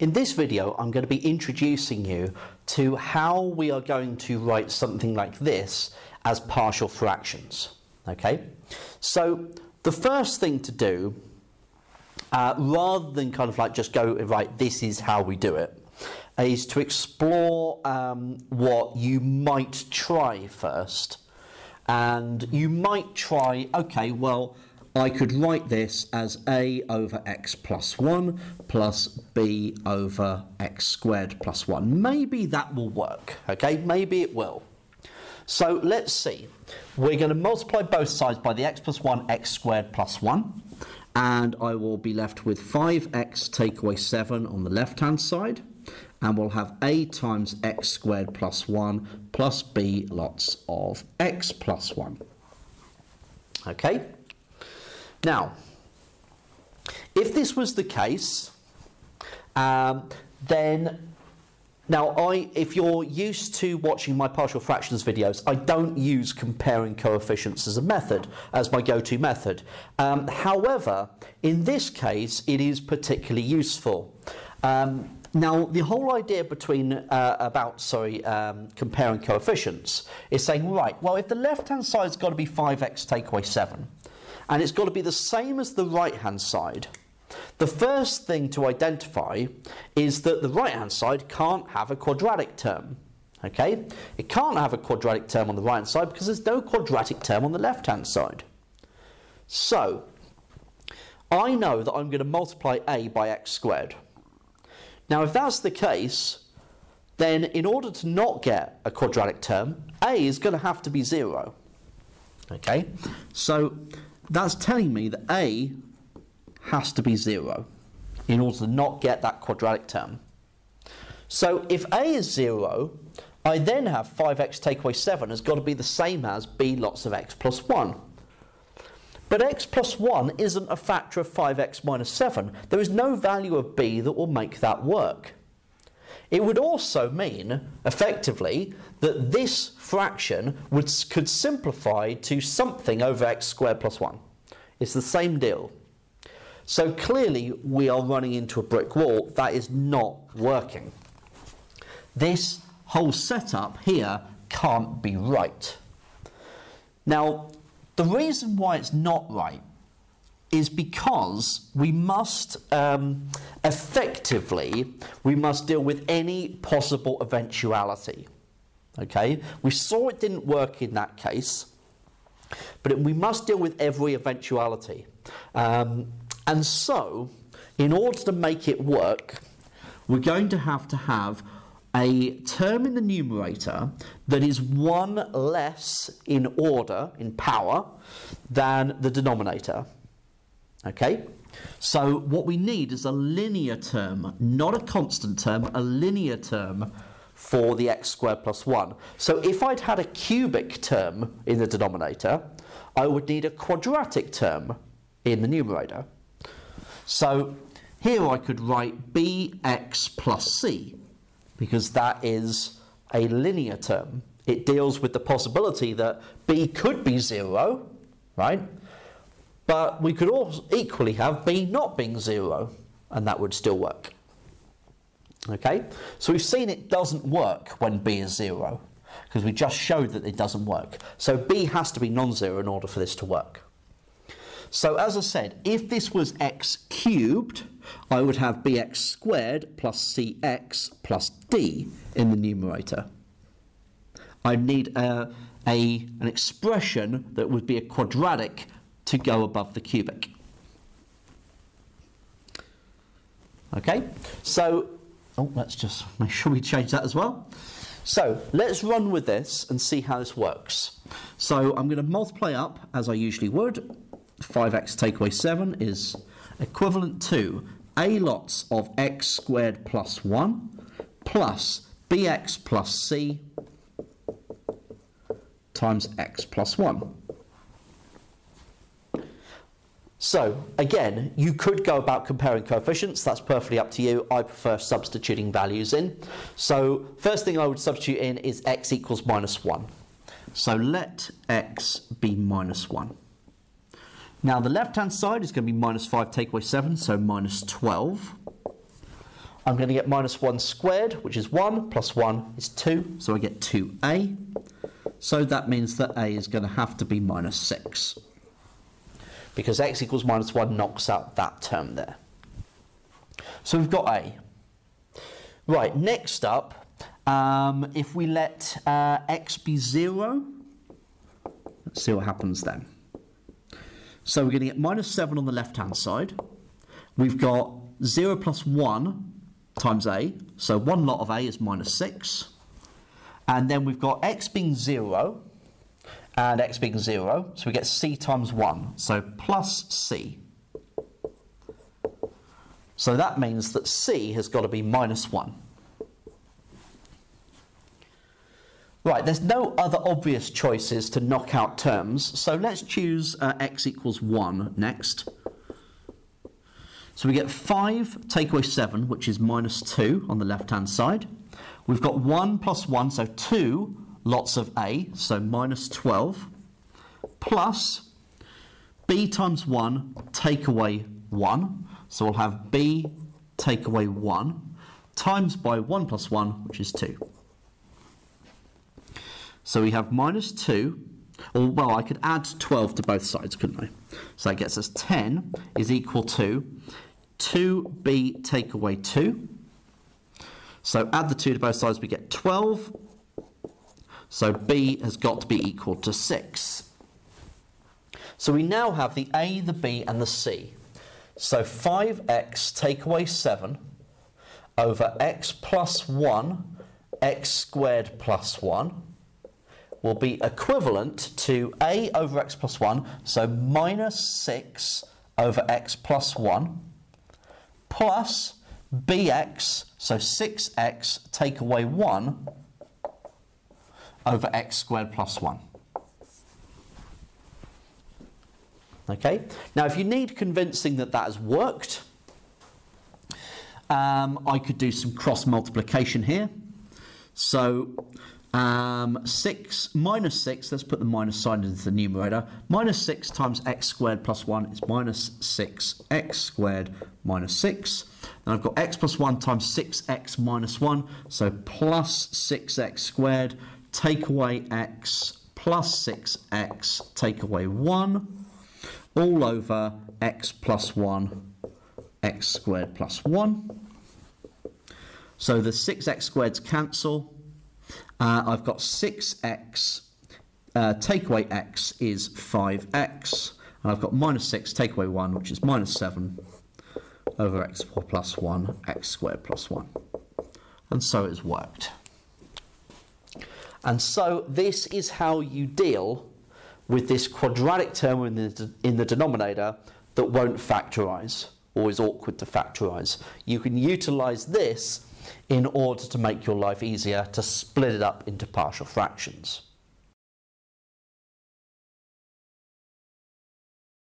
In this video, I'm going to be introducing you to how we are going to write something like this as partial fractions. Okay, so the first thing to do, uh, rather than kind of like just go, right, this is how we do it, is to explore um, what you might try first. And you might try, okay, well, I could write this as a over x plus 1 plus b over x squared plus 1. Maybe that will work, okay? Maybe it will. So let's see. We're going to multiply both sides by the x plus 1, x squared plus 1. And I will be left with 5x take away 7 on the left-hand side. And we'll have a times x squared plus 1 plus b lots of x plus 1. Okay? Now, if this was the case, um, then now I, if you're used to watching my partial fractions videos, I don't use comparing coefficients as a method, as my go-to method. Um, however, in this case, it is particularly useful. Um, now, the whole idea between uh, about sorry um, comparing coefficients is saying right. Well, if the left-hand side's got to be 5x take away 7, and it's got to be the same as the right hand side. The first thing to identify is that the right hand side can't have a quadratic term. Okay? It can't have a quadratic term on the right hand side because there's no quadratic term on the left hand side. So, I know that I'm going to multiply a by x squared. Now, if that's the case, then in order to not get a quadratic term, a is going to have to be 0. Okay? So, that's telling me that a has to be 0 in order to not get that quadratic term. So if a is 0, I then have 5x take away 7 has got to be the same as b lots of x plus 1. But x plus 1 isn't a factor of 5x minus 7. There is no value of b that will make that work. It would also mean, effectively, that this fraction would, could simplify to something over x squared plus 1. It's the same deal. So clearly we are running into a brick wall. That is not working. This whole setup here can't be right. Now, the reason why it's not right is because we must um, effectively we must deal with any possible eventuality. Okay, we saw it didn't work in that case, but it, we must deal with every eventuality. Um, and so, in order to make it work, we're going to have to have a term in the numerator that is one less in order, in power, than the denominator. Okay? So what we need is a linear term, not a constant term, a linear term for the x squared plus 1. So if I'd had a cubic term in the denominator, I would need a quadratic term in the numerator. So here I could write bx plus c, because that is a linear term. It deals with the possibility that b could be 0, right? But we could also equally have b not being 0, and that would still work. Okay, so we've seen it doesn't work when b is 0, because we just showed that it doesn't work. So b has to be non-zero in order for this to work. So as I said, if this was x cubed, I would have bx squared plus cx plus d in the numerator. I'd need a, a, an expression that would be a quadratic to go above the cubic. Okay, so, oh, let's just make sure we change that as well. So let's run with this and see how this works. So I'm going to multiply up, as I usually would. 5x take away 7 is equivalent to a lots of x squared plus 1 plus bx plus c times x plus 1. So again, you could go about comparing coefficients. That's perfectly up to you. I prefer substituting values in. So first thing I would substitute in is x equals minus 1. So let x be minus 1. Now the left-hand side is going to be minus 5 take away 7, so minus 12. I'm going to get minus 1 squared, which is 1, plus 1 is 2, so I get 2a. So that means that a is going to have to be minus 6. Because x equals minus 1 knocks out that term there. So we've got a. Right, next up, um, if we let uh, x be 0, let's see what happens then. So we're going to get minus 7 on the left-hand side. We've got 0 plus 1 times a, so one lot of a is minus 6. And then we've got x being 0 and x being 0, so we get c times 1, so plus c. So that means that c has got to be minus 1. Right, there's no other obvious choices to knock out terms, so let's choose uh, x equals 1 next. So we get 5 take away 7, which is minus 2 on the left-hand side. We've got 1 plus 1, so 2 lots of a, so minus 12, plus b times 1 take away 1. So we'll have b take away 1 times by 1 plus 1, which is 2. So we have minus 2, or well, I could add 12 to both sides, couldn't I? So that gets us 10 is equal to 2b take away 2. So add the 2 to both sides, we get 12. So b has got to be equal to 6. So we now have the a, the b, and the c. So 5x take away 7 over x plus 1, x squared plus 1, will be equivalent to a over x plus 1, so minus 6 over x plus 1, plus bx, so 6x take away 1 over x squared plus 1. Okay, now if you need convincing that that has worked, um, I could do some cross multiplication here. So um, 6 minus 6, let's put the minus sign into the numerator. Minus 6 times x squared plus 1 is minus 6x squared minus 6. And I've got x plus 1 times 6x minus 1, so plus 6x squared, take away x, plus 6x, take away 1, all over x plus 1, x squared plus 1. So the 6x squareds cancel, uh, I've got 6x, uh, take away x is 5x, and I've got minus 6, take away 1, which is minus 7 over x plus 1, x squared plus 1. And so it's worked. And so this is how you deal with this quadratic term in the, in the denominator that won't factorise or is awkward to factorise. You can utilise this in order to make your life easier to split it up into partial fractions.